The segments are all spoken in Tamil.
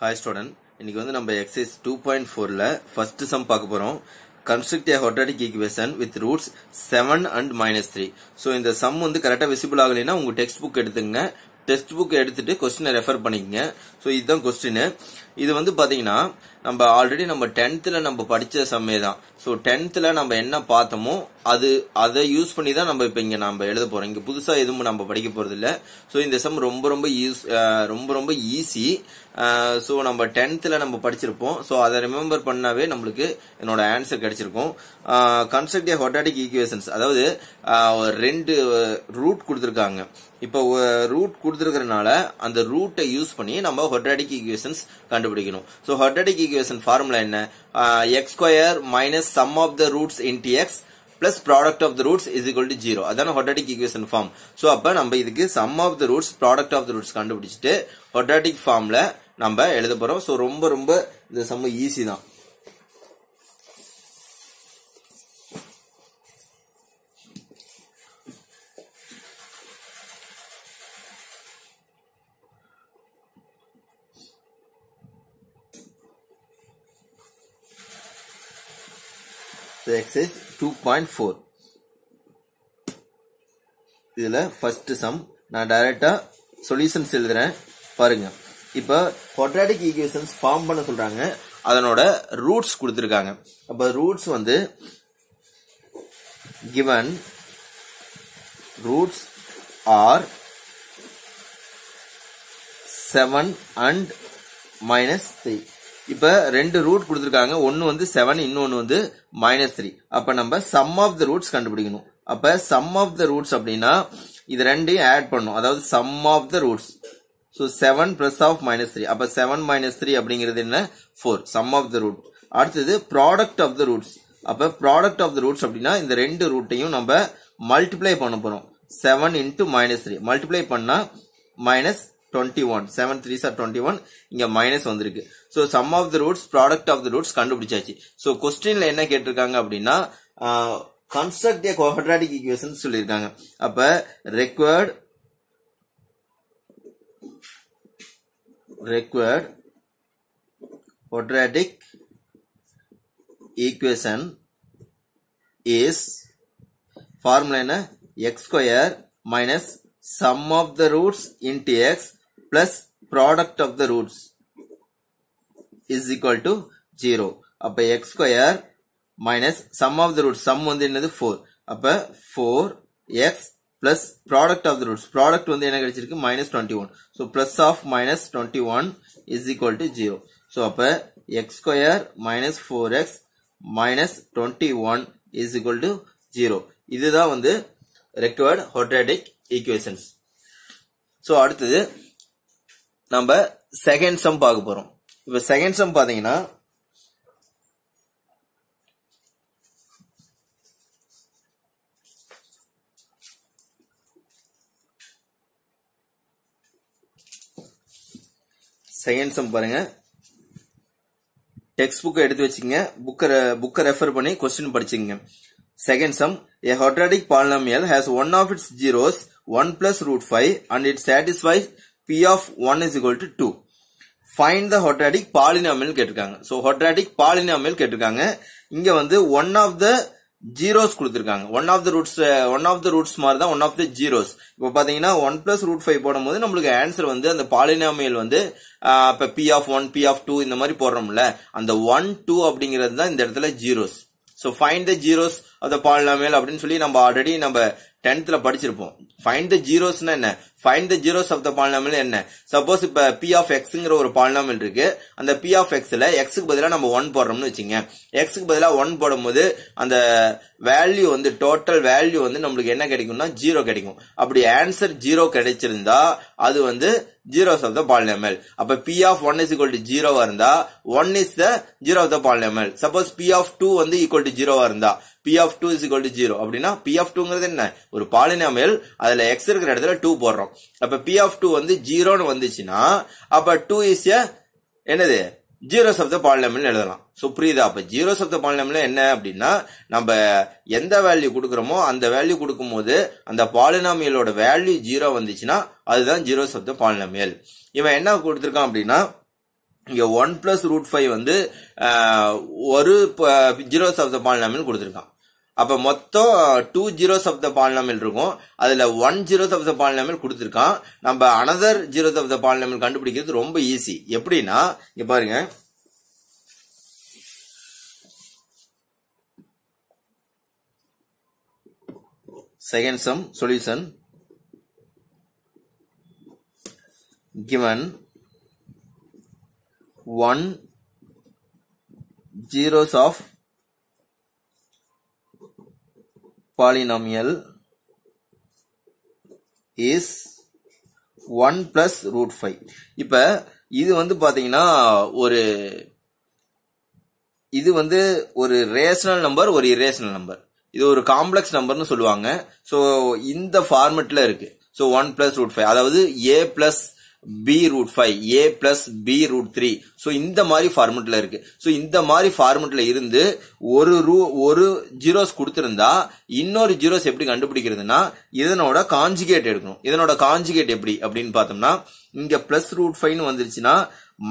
ஹாய் ஸ்டூடெண்ட் இன்னைக்கு வந்து நம்ம எக்ஸைஸ் டூ பாயிண்ட் ஃபோர்ல ஃபர்ஸ்ட் சம் பார்க்க போறோம். Construct a quadratic equation with roots seven and minus three so இந்த சம் வந்து கரெக்டாக விசிபிள் ஆகலைன்னா உங்க டெக்ஸ்ட் புக் எடுத்துங்க. டெக்ஸ்ட் புக் எடுத்துட்டு கொஸ்டினை ரெஃபர் பண்ணிக்கங்க. ஸோ இதுதான் கொஸ்டின் இது வந்து பாத்தீங்கன்னா நம்ம ஆல்ரெடி நம்ம டென்த்ல நம்ம படிச்ச சம்மே தான். ஸோ டென்த்தில் நம்ம என்ன பார்த்தோமோ அது அதை யூஸ் பண்ணி தான் நம்ம இப்போ இங்கே நம்ம எழுத போகிறோம் இங்கே புதுசாக எதுவும் நம்ம படிக்க போகிறது இல்லை ஸோ இந்த சம் ரொம்ப ரொம்ப யூஸ் ரொம்ப ரொம்ப ஈஸி ஸோ நம்ம டென்த்தில் நம்ம படிச்சிருப்போம். ஸோ அதை ரிமெம்பர் பண்ணாவே நம்மளுக்கு என்னோட ஆன்சர் கிடைச்சிருக்கும். கன்ஸ்ட்ரக்ட் ஏ ஹொட்டாட்டிக் ஈக்குவேஷன்ஸ் அதாவது ரெண்டு ரூட் கொடுத்துருக்காங்க. இப்போ ரூட் கொடுத்துருக்கறனால அந்த ரூட்டை யூஸ் பண்ணி நம்ம ஹொட்டாட்டிக் ஈக்குவேஷன்ஸ் கண்டுபிடிக்கணும். ஸோ ஹொட்டாட்டிக் ஈக்குவேஷன் ஃபார்முலா என்ன? X square minus sum of the roots into x plus product of the roots is equal to zero அதான quadratic ஈக்குவேஷன் ஃபார்ம் ஸோ அப்போ நம்ம இதுக்கு sum of the roots product of the roots கண்டுபிடிச்சிட்டு ஹொட்டாட்டிக் ஃபார்ம்ல நம்ம எழுத போறோம். ஸோ ரொம்ப ரொம்ப இந்த சம் ஈஸி தான். எக்ஸசைஸ் டூ பாயிண்ட் ஃபோர் இதில் ஃபஸ்ட்டு சம் நான் டைரக்டா சொல்யூஷன்ஸ் எழுதுகிறேன் பாருங்கள் இப்போ quadratic ஈக்குவேஷன்ஸ் ஃபார்ம் பண்ண சொல்கிறாங்க அதனோட ரூட்ஸ் கொடுத்துருக்காங்க. அப்போ ரூட்ஸ் வந்து given roots are seven and minus three இப்ப ரெண்டு ரூட் கொடுத்துருக்காங்க. ஒன்னு வந்து செவன் இன்னொன்னு வந்து மைனஸ் த்ரீ அப்ப நம்ம சம் ஆஃப் த ரூட்ஸ் கண்டுபிடிக்கணும். அப்ப சம் ஆஃப் த ரூட்ஸ் அப்படின்னா இது ரெண்டையும் ஆட் பண்ணும் அதாவது sum of the roots so seven plus of minus three அப்ப செவன் மைனஸ் த்ரீ அப்படிங்கிறது என்ன? Four sum of the root அடுத்தது ப்ராடக்ட் ஆஃப் த ரூட்ஸ் அப்ப ப்ராடக்ட் ஆஃப் த ரூட்ஸ் அப்படின்னா இந்த ரெண்டு ரூட்டையும் நம்ம மல்டிப்ளை பண்ண போறோம். Seven into minus three multiply பண்ணா minus twenty one seven three sir twenty one இங்க மைனஸ் வந்திருக்கு. So sum of the roots product of the roots கண்டுபிடிச்சாச்சு. ஸோ கொஸ்டின்ல என்ன கேட்டிருக்காங்க அப்படின்னா கன்ஸ்ட்ரக்ட் ஏ quadratic ஈக்குவேஷன் சொல்லியிருக்காங்க. அப்ப ரெக்வர்ட் ரெக்வர்ட் quadratic equation is formula என்ன? x square minus sum of the roots into x plus product of the roots is equal to 0 அப்ப x square minus sum of the roots sum வந்து என்னது 4 அப்ப 4x plus product of the roots product வந்து என்ன கிடைச்சிருக்கு minus 21 so plus of minus 21 is equal to 0 so அப்ப x square minus 4x minus 21 is equal to 0 இதுதான் வந்து required quadratic equations so அடுத்தது நம்ம செகண்ட் சம் பார்க்க போறோம். இப்ப செகண்ட் சம் பாத்தீங்கன்னா செகண்ட் சம் பாருங்க. டெக்ஸ்ட் புக்கை எடுத்து வச்சுங்க புக்கை புக்கை ரெஃபர் பண்ணி question படிச்சுங்க second sum a quadratic polynomial has one of its zeros 1 plus root 5 and it satisfies p of 1 is equal to 2 find the quadratic polynomial கேட்டிருக்காங்க. So quadratic polynomial கேட்டிருக்காங்க. இங்க வந்து ஒன் ஆஃப் த ஜீரோஸ் கொடுத்துருக்காங்க. One of the roots one of the roots மாதிரி தான் ஒன் ஆஃப் த ஜீரோஸ் இப்போ பார்த்தீங்கன்னா ஒன் பிளஸ் ரூட் ஃபைவ் போடும்போது நம்மளுக்கு ஆன்சர் வந்து அந்த பாலினாமியல் வந்து இப்போ p of one p of two இந்த மாதிரி போடுறோம்ல. அந்த ஒன் டூ அப்படிங்கிறது தான் இந்த இடத்துல zeros so find the zeros of the polynomial அப்படின்னு சொல்லி நம்ம ஆல்ரெடி நம்ம டென்த்ல படிச்சிருப்போம். ஃபைண்ட் த ஜீரோஸ்னா என்ன? Find the zeros of the polynomial என்ன? சப்போஸ் இப்ப பி ஆஃப் எக்ஸ்ங்கிற ஒரு பாலினாமல் இருக்கு. அந்த பி ஆஃப் எக்ஸ்ல எக்ஸுக்கு பதிலாக நம்ம ஒன் போடுறோம்னு வச்சுங்க. எக்ஸுக்கு பதிலாக ஒன் போடும்போது அந்த வேல்யூ வந்து டோட்டல் வேல்யூ வந்து நம்மளுக்கு என்ன கிடைக்கும்னா ஜீரோ கிடைக்கும். அப்படி ஆன்சர் ஜீரோ கிடைச்சிருந்தா அது வந்து ஜீரோஸ் ஆஃப் த பாலினாமல் அப்ப p of one is equal to ஜீரோவா இருந்தா one is the zero of the polynomial suppose p of two வந்து ஈக்குவல் டு ஜீரோவா இருந்தா p of two is equal to zero அப்படின்னா பி ஆஃப் டூங்கிறது என்ன? ஒரு பாலினாமியல் அதுல எக்ஸ் இருக்கிற இடத்துல டூ போடுறோம். அப்ப பி ஆஃப் டூ வந்து ஜீரோன்னு வந்துச்சுன்னா அப்ப டூ இஸ் என்னது? ஜீரோ ஆஃப் த பாலினாமியல் எழுதலாம். ஸோ புரியுதா? அப்ப ஜீரோஸ் ஆஃப் த பாலினாமியல் என்ன அப்படின்னா நம்ம எந்த வேல்யூ கொடுக்குறோமோ அந்த வேல்யூ கொடுக்கும்போது அந்த பாலினாமியலோட வேல்யூ ஜீரோ வந்துச்சுன்னா அதுதான் ஜீரோ ஆஃப் த பாலினாமியல் இவன் என்ன கொடுத்துருக்கான் அப்படின்னா இங்கே ஒன் பிளஸ் ரூட் ஃபைவ் வந்து ஆஹ், ஒரு ஜீரோ ஆஃப் த பாலினாமியல் கொடுத்துருக்கான். அப்ப மொத்தம் two zeros of the polynomial இருக்கும். அதுல one zeros of the polynomial கொடுத்துருக்கான். நம்ம another zeros of the polynomial கண்டுபிடிக்கிறது ரொம்ப ஈஸி எப்படின்னா இங்க பாருங்க. Second sum solution given one zeros of polynomial is 1 plus root 5 இப்ப இது வந்து பாத்தீங்கன்னா ஒரு இது வந்து ஒரு ரேஷனல் நம்பர் ஒரு இரேஷனல் நம்பர் இது ஒரு காம்ப்ளெக்ஸ் நம்பர்னு சொல்லுவாங்க. ஸோ இந்த ஃபார்மெட்ல இருக்கு. So one plus root five அதாவது a plus b root five a plus b root three so இந்த மாதிரி ஃபார்மெட்ல இருக்கு. ஸோ இந்த மாதிரி ஃபார்மெட்ல இருந்து ஒரு ரூ ஒரு ஜீரோஸ் கொடுத்துருந்தா இன்னொரு ஜீரோஸ் எப்படி கண்டுபிடிக்கிறதுனா இதனோட காஞ்சிகேட் எடுக்கணும். இதனோட காஞ்சிகேட் எப்படி அப்படின்னு பார்த்தோம்னா இங்க பிளஸ் ரூட் ஃபைவ்னு வந்துருச்சுன்னா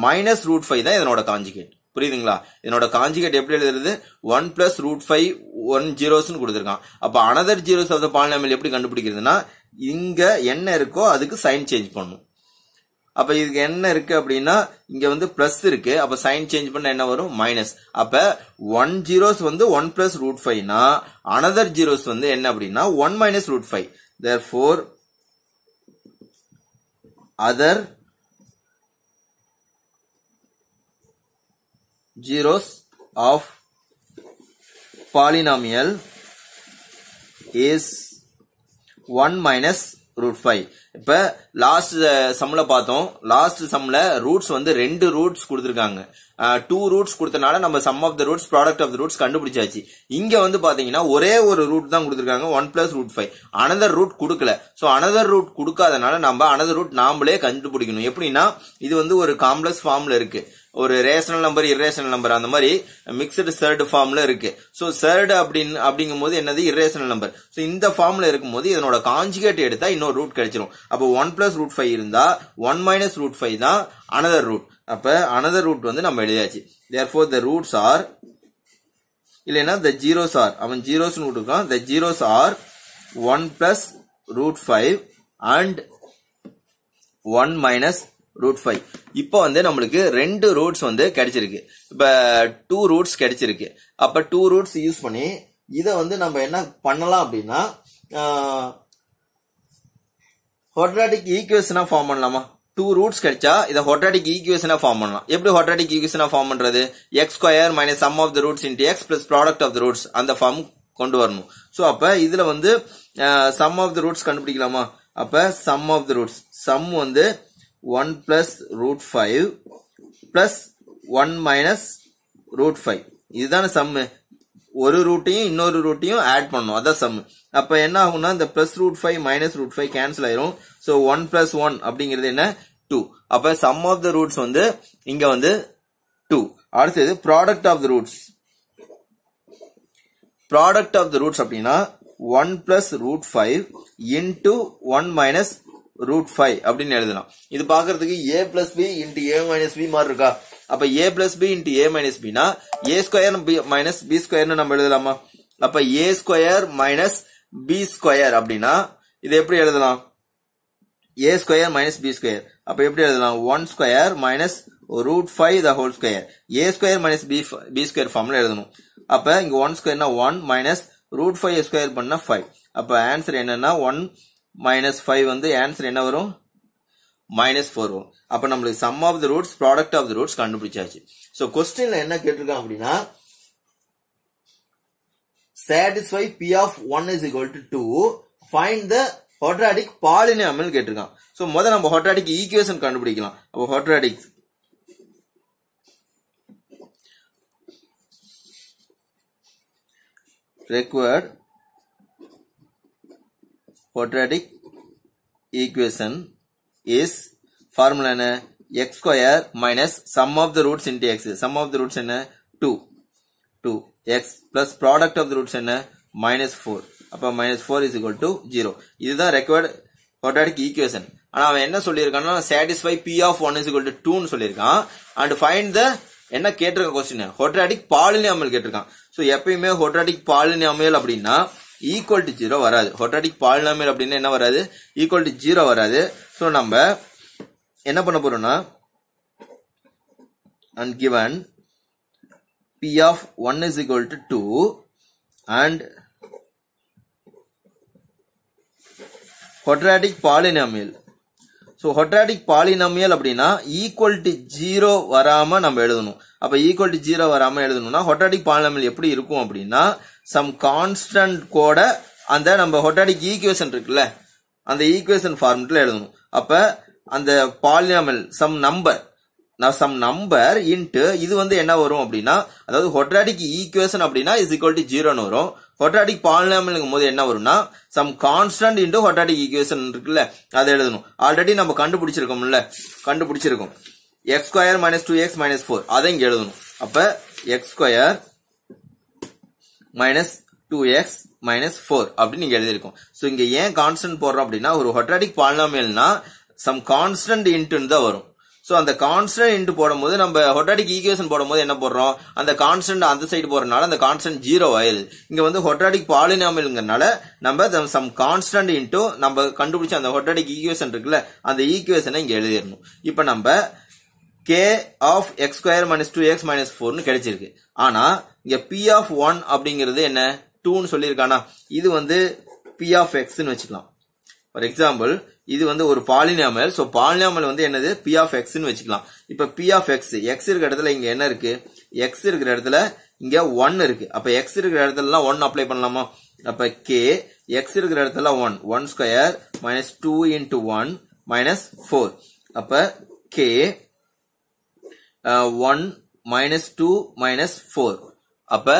மைனஸ் ரூட் ஃபைவ் தான் இதனோட காஞ்சிகேட் புரியுதுங்களா? இதனோட காஞ்சிகேட் எப்படி எழுதுறது? One plus root five one ஜீரோஸ்னு கொடுத்துருக்கான். அப்போ another zeros of the polynomial எப்படி கண்டுபிடிக்கிறதுனா இங்க என்ன இருக்கோ அதுக்கு சைன் சேஞ்ச் பண்ணும் அப்ப இதுக்கு என்ன இருக்கு அப்படின்னா இங்க வந்து பிளஸ் இருக்கு. அப்ப சைன் சேஞ்ச் பண்ண என்ன வரும்? மைனஸ் அப்ப ஒன் ஜீரோஸ் வந்து ஒன் பிளஸ் ரூட் ஃபைவ்னா அனதர் ஜீரோஸ் வந்து என்ன அப்படின்னா one minus root five therefore other zeros of polynomial is one minus root five இப்ப லாஸ்ட் சம்ல பார்த்தோம். லாஸ்ட் சம்ல ரூட்ஸ் வந்து ரெண்டு ரூட்ஸ் கொடுத்துருக்காங்க. டூ ரூட்ஸ் கொடுத்தனால நம்ம sum of the roots product of the roots கண்டுபிடிச்சாச்சு. இங்க வந்து பாத்தீங்கன்னா ஒரே ஒரு ரூட் தான் கொடுத்துருக்காங்க one plus root five another root கொடுக்கல. சோ அனதர் ரூட் கொடுக்காதனால நம்ம அனதர் ரூட் நாமளே கண்டுபிடிக்கணும். எப்படின்னா இது வந்து ஒரு காம்ப்ளெக்ஸ் ஃபார்ம்ல இருக்கு. ஒரு ரேஷனல் நம்பர் இரேஷனல் நம்பர் அந்த மாதிரி மிக்சடு சர்டு ஃபார்ம்ல இருக்கு. சோ சர்டு அப்படின்னு அப்படிங்கும் போது என்னது? இரேஷனல் நம்பர் சோ இந்த ஃபார்ம்ல இருக்கும்போது இதனோட காஞ்சுகேட் எடுத்தா இன்னொரு ரூட் கிடைச்சிரும். அப்போ ஒன் பிளஸ் ரூட் ஃபைவ் இருந்தா ஒன் மைனஸ் ரூட் ஃபைவ் தான் அனதர் ரூட் அப்ப அனதர் ரூட் வந்து நம்ம எழுதியாச்சு. Therefore the roots are இல்லைன்னா த ஜீரோஸ் ஆர் அவன் ஜீரோஸ் இருக்கான் the zeros are one plus root five and one minus root five இப்போ வந்து நம்மளுக்கு ரெண்டு ரூட்ஸ் வந்து கிடைச்சிருக்கு. இப்போ டூ ரூட்ஸ் கிடைச்சிருக்கு. அப்போ டூ ரூட்ஸ் யூஸ் பண்ணி இதை வந்து நம்ம என்ன பண்ணலாம் அப்படின்னா ஹொட்ராட்டிக் ஈக்குவேஷனாக ஃபார்ம் பண்ணலாமா? டூ ரூட்ஸ் கிடைச்சா இதை ஹொட்ராட்டிக் ஈக்குவேஷனாக ஃபார்ம் பண்ணலாம். எப்படி ஹொட்ராட்டிக் ஈக்குவேஷனாக ஃபார்ம் பண்ணுறது x square minus sum of the roots into x plus product of the roots அந்த ஃபார்ம் கொண்டு வரணும். ஸோ அப்போ இதில் வந்து சம் ஆஃப் த ரூட்ஸ் கண்டுபிடிக்கலாமா? அப்போ sum of the roots sum வந்து one plus root five plus one minus root five இதுதானே சம்மு ஒரு ரூட்டையும் இன்னொரு ரூட்டையும் ஆட் பண்ணணும். அதான் சம் அப்ப என்ன ஆகும்னா இந்த plus root five minus root five cancel ஆயிரும். ஸோ ஒன் பிளஸ் ஒன் அப்படிங்கிறது என்ன? டூ அப்ப சம் ஆஃப் த ரூட்ஸ் வந்து இங்க வந்து டூ அடுத்தது product of the roots product of the roots அப்படின்னா one plus root five into one minus root five அப்படின்னு எழுதலாம். இது பாக்குறதுக்கு a plus b into a minus b மாதிரி இருக்கா? அப்ப a plus b into a minus Bina A square minus B ஸ்கொயர்னு நம்ம எழுதலாமா? அப்ப a square minus b square அப்படின்னா இது எப்படி எழுதலாம்? A square minus b square அப்ப எப்படி எழுதலாம்? One square minus root five the whole square A square minus B B square ஃபார்ம்ல எழுதணும். அப்ப இங்க one ஸ்கொயர்னா one minus root five square பண்ணா ஃபைவ் அப்ப ஆன்சர் என்னன்னா ஒன் மைனஸ் ஃபைவ் வந்து ஆன்சர் என்ன வரும்? மைனஸ் ஃபோர் வரும். அப்ப நம்மளுக்கு sum of the roots product of the roots கண்டுபிடிச்சாச்சு. ஸோ கொஸ்டின்ல என்ன கேட்டிருக்கான் அப்படின்னா satisfy P of one is equal to two find the quadratic polynomial கேட்டிருக்கான் ஸோ முதல் நம்ம ஹொட்ராடிக் ஈக்குவேஷன் கண்டுபிடிக்கலாம். அப்போ quadratic required quadratic equation is formula என்ன x square minus sum of the roots into x sum of the roots என்ன 2 2 x plus product of the roots என்ன minus 4 அப்ப minus 4 is equal to 0 இதுதான் required quadratic equation ஆனா அவன் என்ன சொல்லியிருக்கான்னா satisfy p of one is to டூன்னு சொல்லியிருக்கான் அண்ட் ஃபைண்ட் த என்ன கேட்டிருக்க கொஸ்டின் ஹொட்ராடிக் பாலினியாமல் கேட்டிருக்கான் ஸோ எப்பயுமே ஹொட்ராடிக் பாலினியாமல் அப்படின்னா ஈக்குவல் டு ஜீரோ வராது. ஹொட்டாட்டிக் பாலினாமியல் அப்படின்னா என்ன வராது? ஈக்குவல் டு ஜீரோ வராது. ஸோ நம்ம என்ன பண்ண போறோம்னா and given p of one is equal to two and quadratic polynomial so quadratic polynomial அப்படின்னா ஈக்குவல் டு ஜீரோ வராமல் நம்ம எழுதணும். அப்போ ஈக்குவல் டு ஜீரோ வராமல் எழுதணும்னா ஹொட்ராட்டிக் பாலினாமியல் எப்படி இருக்கும் அப்படின்னா சம் கான்ஸ்டன்ட் கூட அந்த நம்ம ஹொட்டாடிக் ஈக்குவேஷன் இருக்குல்ல அந்த ஈக்குவேஷன் ஃபார்மெட்ல எழுதணும். அப்ப அந்த polynomial some number some number into இது வந்து என்ன வரும் அப்படின்னா அதாவது ஹொட்ராடிக் ஈக்குவேஷன் அப்படின்னா இஸ் ஈக்குவல் டு ஜீரோன்னு வரும். ஹொட்ராடிக் பாலினாமியல் போது என்ன வரும்னா some constant into quadratic equation இருக்குல்ல அதை எழுதணும். ஆல்ரெடி நம்ம கண்டுபிடிச்சிருக்கோம்ல கண்டுபிடிச்சிருக்கோம். X square minus two x minus four அதை இங்கே எழுதணும். அப்ப x square minus two x minus four அப்படின்னு நீங்க எழுதியிருக்கோம். ஸோ இங்க ஏன் கான்ஸ்டன்ட் போடுறோம் அப்படின்னா ஒரு ஹொட்ராடிக் பாலினாமியல்னா சம் கான்ஸ்டன்ட் இன்ட்டுன்னு தான் வரும். ஸோ அந்த கான்ஸ்டன்ட் இன்ட்டு போடும்போது நம்ம ஹொட்ராடிக் ஈக்குவேஷன் போடும்போது என்ன போடுறோம்? அந்த கான்ஸ்டன்ட் அந்த சைடு போறதுனால அந்த கான்ஸ்டன்ட் ஜீரோ ஆயிருது இங்க வந்து ஹொட்ராடிக் பாலினாமியல்ங்கிறனால நம்ம சம் கான்ஸ்டன்ட் இன்ட்டு நம்ம கண்டுபிடிச்ச அந்த ஹொட்ராடிக் ஈக்குவேஷன் இருக்குல்ல அந்த ஈக்குவேஷனை இங்க எழுதிடணும். இப்போ நம்ம k of x square minus two x minus ஃபோர்னு கிடைச்சிருக்கு. ஆனா இங்க பி ஆஃப் ஒன் அப்படிங்கிறது என்ன? டூன்னு சொல்லியிருக்கானா? இது வந்து பி ஆஃப் எக்ஸ்ன்னு வச்சுக்கலாம். ஃபார் எக்ஸாம்பிள் இது வந்து ஒரு பாலினாமல் ஸோ பாலினாமல் வந்து என்னது? பி ஆஃப் எக்ஸ்ன்னு வச்சுக்கலாம். இப்ப பி ஆஃப் எக்ஸ் எக்ஸ் இருக்கிற இடத்துல இங்க என்ன இருக்கு? எக்ஸ் இருக்கிற இடத்துல இங்க ஒன் இருக்கு. அப்ப எக்ஸ் இருக்கிற இடத்துல ஒன் அப்ளை பண்ணலாமா? அப்ப கே எக்ஸ் இருக்கிற இடத்துல one one square minus two into one minus four அப்ப k one minus two minus four அப்ப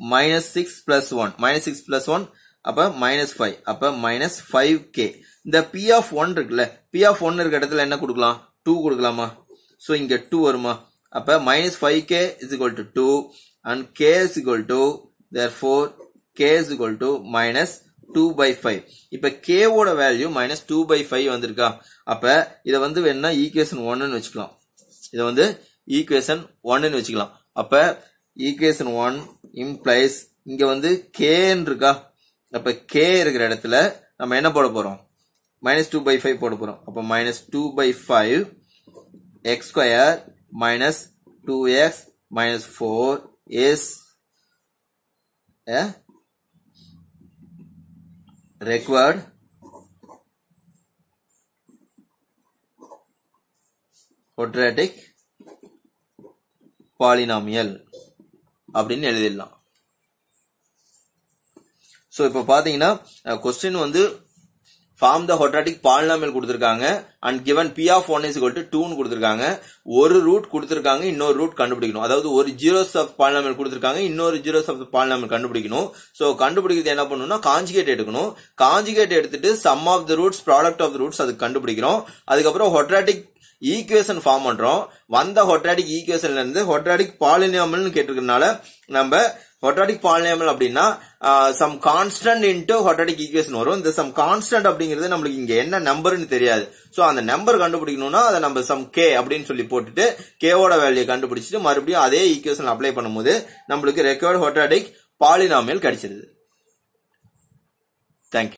minus six plus one minus six plus one அப்ப மைனஸ் ஃபைவ் அப்ப மைனஸ் ஃபைவ் கே இந்த பி ஆஃப் ஒன் இருக்குல்ல பி ஆஃப் ஒன் இருக்க இடத்துல என்ன கொடுக்கலாம்? டூ கொடுக்கலாமா? ஸோ இங்க டூ வருமா? அப்ப minus five k is equal to two and k is equal to therefore k is equal to minus two by five இப்ப கேவோட value minus two by five வந்திருக்கா? அப்ப இதை வந்து வேணா ஈக்குவேஷன் ஒன்னு வச்சுக்கலாம். இதை வந்து ஈக்குவேஷன் ஒன்னு வச்சுக்கலாம். அப்ப ஈக்குவேஷன் ஒன் இம்ப்ளைஸ் இங்க வந்து கேன்னு இருக்கா? அப்ப கே இருக்கிற இடத்துல நம்ம என்ன போட போறோம்? மைனஸ் டூ பை ஃபைவ் போட போறோம். அப்ப minus two by five x square minus two x minus four is required quadratic polynomial அப்படின்னு எழுதிடலாம். ஸோ இப்போ பார்த்தீங்கன்னா கொஸ்டின் வந்து ஃபார்ம் த ஹொட்ராட்டிக் பாலினாமியல் கொடுத்துருக்காங்க and given p of one is to டூன்னு கொடுத்துருக்காங்க. ஒரு ரூட் கொடுத்துருக்காங்க இன்னொரு ரூட் கண்டுபிடிக்கணும். அதாவது ஒரு ஜீரோஸ் ஆஃப் பாலினாமியல் கொடுத்துருக்காங்க இன்னொரு ஜீரோஸ் ஆஃப் பாலினாமியல் கண்டுபிடிக்கணும். ஸோ கண்டுபிடிக்கிறது என்ன பண்ணணும்னா காஞ்சிகேட் எடுக்கணும். காஞ்சிகேட் எடுத்துட்டு sum of the roots product of the roots அது கண்டுபிடிக்கிறோம். அதுக்கப்புறம் ஹொட்ராட்டிக் ஈக்குவேஷன் ஃபார்ம் பண்றோம். வந்த ஹொட்ராடிக் ஈக்குவேஷன்ல இருந்து ஹொட்ராடிக் பாலினியாமல்னு கேட்டிருக்கனால நம்ம ஹொட்ராடிக் பாலினியாமல் அப்படின்னா some constant into quadratic equation வரும். இந்த சம் கான்ஸ்டன்ட் அப்படிங்கிறது நம்மளுக்கு இங்க என்ன நம்பர்னு தெரியாது. சோ அந்த நம்பர் கண்டுபிடிக்கணும்னா அதை நம்ம சம் கே அப்படின்னு சொல்லி போட்டுட்டு கேவோட வேல்யூ கண்டுபிடிச்சிட்டு மறுபடியும் அதே ஈக்குவேஷன் அப்ளை பண்ணும்போது நம்மளுக்கு ரெக்கார்ட் ஹொட்ராடிக் பாலினாமியல் கிடைச்சிருது. Thank you